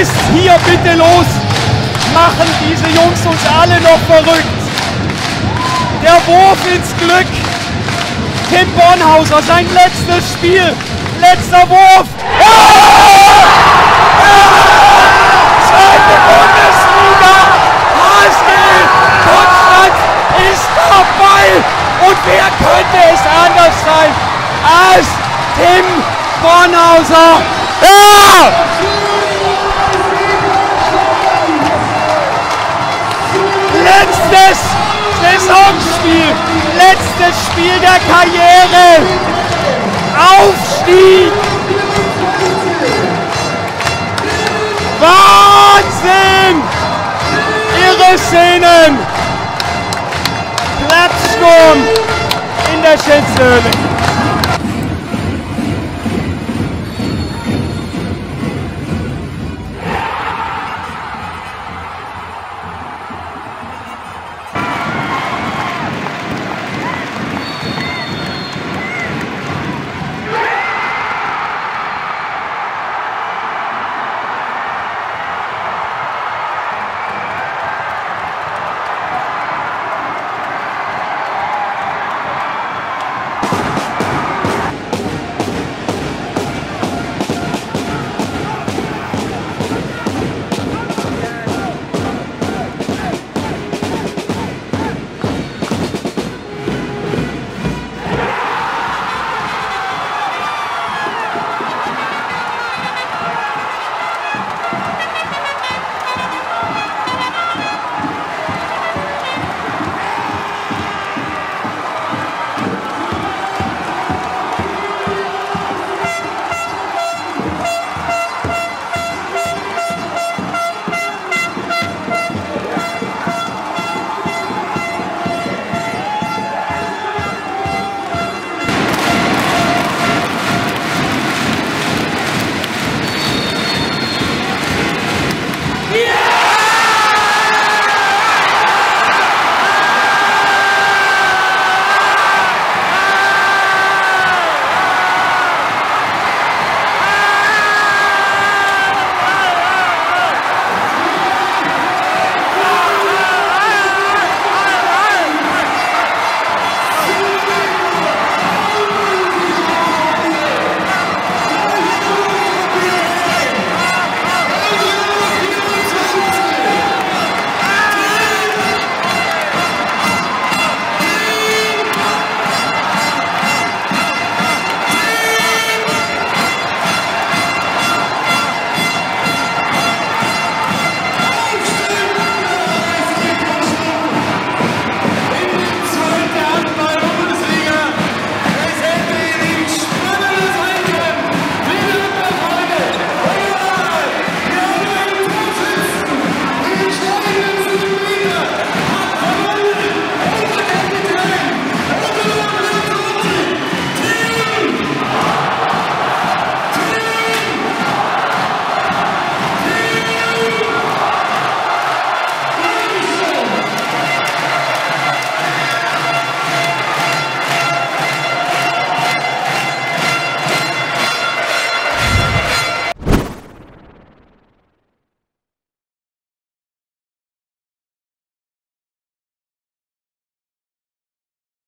ist hier bitte los? Machen diese Jungs uns alle noch verrückt? Der Wurf ins Glück. Tim Bornhauser, sein letztes Spiel. Letzter Wurf. Ja! Ja! Zweite Bundesliga. HSG Konstanz ist dabei. Und wer könnte es anders sein als Tim Bornhauser? Ja! Letztes Spiel der Karriere. Aufstieg. Wahnsinn! Irre Szenen. Platzsturm in der Schätzhöhle.